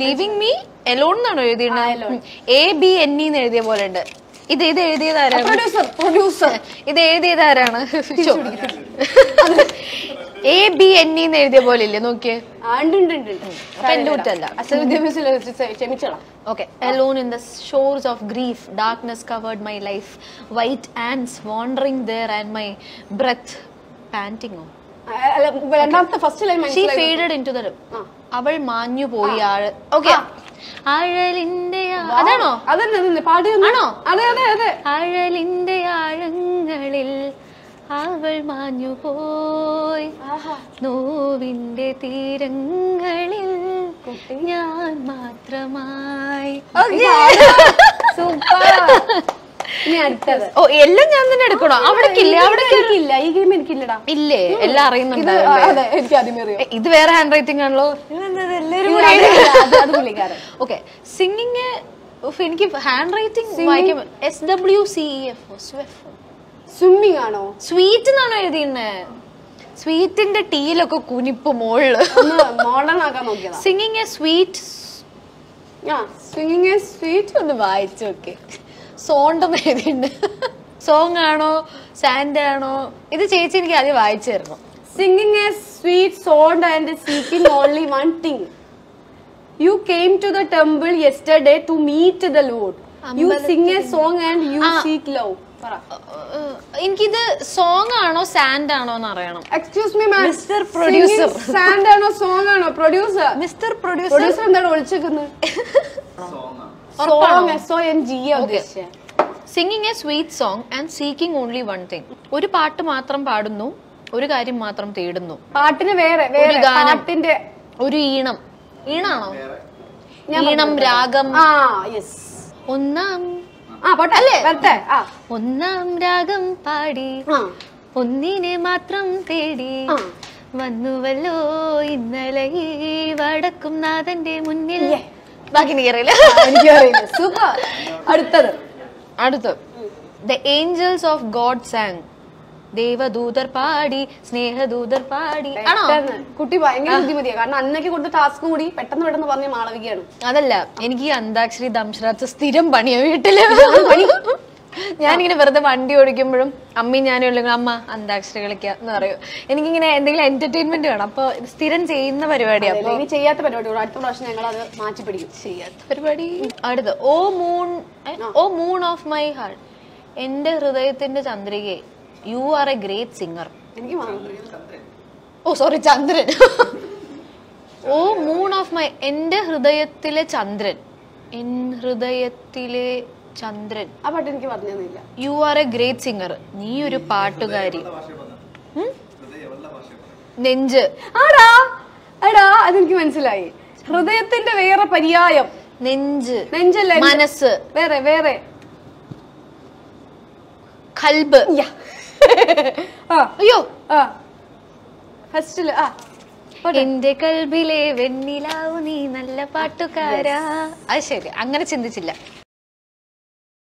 Living me Elon എന്നാണോ എഴുതിയിരുന്നത്? A B N ഇന്ന് എഴുതിയ പോലെ ഉണ്ട് ഇത് ഇത് എഴുതിയത് ആരാണ്? പ്രൊഡ്യൂസർ പ്രൊഡ്യൂസർ ഇത് എഴുതിയത് ആരാണ്? എ ബി എൻ ഇന്ന് എഴുതിയ പോലെ ഇല്ലേ? നോക്കിയേ. grief, darkness covered my രണ്ടാമത്തെ ഫസ്റ്റ് ലൈൻ into അവൾ മാഞ്ഞു പോയി ആൾ. ഓക്കെ അഴലിന്റെ അതാണോ? അതന്നെ അതന്നെ. പാടി ഒന്ന്. ആണോ? അതെ അതെ അതെ. ആഴലിന്റെ ആഴങ്ങളിൽ അവൾ മാഞ്ഞു പോയി. നോവിന്റെ തീരങ്ങളിൽ ഞാൻ മാത്രമായി. സൂപ്പർ ഓ എല്ലാം ഞാൻ തന്നെ എടുക്കണോ? അവിടേക്കില്ല അവിടെ എനിക്കില്ല. ഈ ഗെയിം എനിക്കില്ലടാ. ഇല്ലേ? എല്ലാം അറിയുന്നുണ്ടോ? എനിക്ക് ആദ്യമേ ഇത് വേറെ ഹാൻഡ് റൈറ്റിംഗ് ആണല്ലോ? ഓക്കെ സിംഗിങ് എനിക്ക് handwriting S W C F swimming ആണോ? സ്വീറ്റ് എന്നാണോ എഴുതിയിരുന്നത് സ്വീറ്റിന്റെ ടീയിലൊക്കെ കുനിപ്പ് മോൾ സിംഗിങ് എ സ്വീറ്റ് ആ സ്വിങ്ങിങ് സ്വീറ്റ് ഒന്ന് വായിച്ചു നോക്കെ. സോണ്ടെന്ന് എഴുതിയിട്ടുണ്ട് സോങ് ആണോ സാൻഡ് ആണോ ഇത് ചേച്ചി എനിക്ക് ആദ്യം വായിച്ചിരുന്നു singing a sweet song and seeking only one thing you came to the temple yesterday to meet the lord you sing a song and you seek love എനിക്കിത് സോങ് ആണോ സാൻഡ് ആണോ എന്ന് അറിയണം. Excuse me ma'am mister producer sand ആണോ song ആണോ producer mister producer എന്താണ് ഒളിച്ചേക്കുന്നത് song S O N G singing a sweet song and seeking only one thing ഒരു പാട്ട് മാത്രം പാടുന്നു ഒരു കാര്യം മാത്രം തേടുന്നു. പാട്ടിന് വേറെ വേറെ. പാട്ടിന്റെ ഒരു ഈണം. ഈണാണോ? ഈണം രാഗം. ആ യെസ് ഒന്നാം ആ പോട്ടെ. വരട്ടെ. ആ. ഒന്നാം രാഗം പാടി. ഒന്നിനെ മാത്രം തേടി. വന്നുവല്ലോ ഇന്നലെ ഈ വടക്കും നാഥന്റെ മുന്നിൽ ബാക്കി എനിക്കറിയില്ല എനിക്കറിയില്ല സൂപ്പർ. അടുത്തത്. അടുത്ത്. The angels of God sang ദേവദൂതർ പാടി സ്നേഹദൂതർ പാടി. ആണോ? കുട്ടി ഭയങ്കര ബുദ്ധിമതിയാ. കാരണം അന്നൊക്കെ കൊടുത്ത ടാസ്കും കൂടി പെട്ടെന്ന് പെട്ടെന്ന് പറഞ്ഞ മാളവികയാണ്. അതല്ല എനിക്ക് അന്താക്ഷരി ദംശരാത്ത് സ്ഥിരം പണിയാ വീട്ടിൽ. ഞാനിങ്ങനെ വെറുതെ വണ്ടി ഓടിക്കുമ്പോഴും അമ്മയും ഞാനും ഉള്ളെങ്കിൽ അമ്മ അന്താക്ഷരി കളിക്കുക എന്ന് പറയും. എനിക്കിങ്ങനെ എന്തെങ്കിലും എന്റർടൈൻമെന്റ് വേണം. അപ്പൊ സ്ഥിരം ചെയ്യുന്ന പരിപാടിയാണ് അപ്പൊ ഇനി ചെയ്യാത്ത പരിപാടി അടുത്ത പ്രാവശ്യം ഞങ്ങൾ അത് മാറ്റി പിടിക്കും. ചെയ്യാത്ത പരിപാടി. അടുത്ത് ഓ moon oh moon of my heart എന്റെ ഹൃദയത്തിന്റെ ചന്ദ്രികയെ you are a great singer എനിക്ക് ഓ സോറി ചന്ദ്രൻ. ഓ മൂൺ ഓഫ് മൈ എന്റെ ഹൃദയത്തിലെ ചന്ദ്രൻ. എൻ ഹൃദയത്തിലെ ചന്ദ്രൻ. ആ പാട്ട് എനിക്ക് പറഞ്ഞു തന്നില്ല you are a great singer നീ ഒരു പാട്ടുകാരി? നെഞ്ച്. ആടാ എടാ അതെനിക്ക് മനസ്സിലായി. ഹൃദയത്തിന്റെ വേറെ പര്യായം. നെഞ്ച്. നെഞ്ചല്ല? മനസ്സ്. വേറെ വേറെ. കൽബ്. അയ്യോ. ആ. ഫസ്റ്റിൽ ആ. എന്റെ കൽബിലെ വെണ്ണിലാവു നീ നല്ല പാട്ടുകാരാ. അത് ശരി. അങ്ങനെ ചിന്തിച്ചില്ല.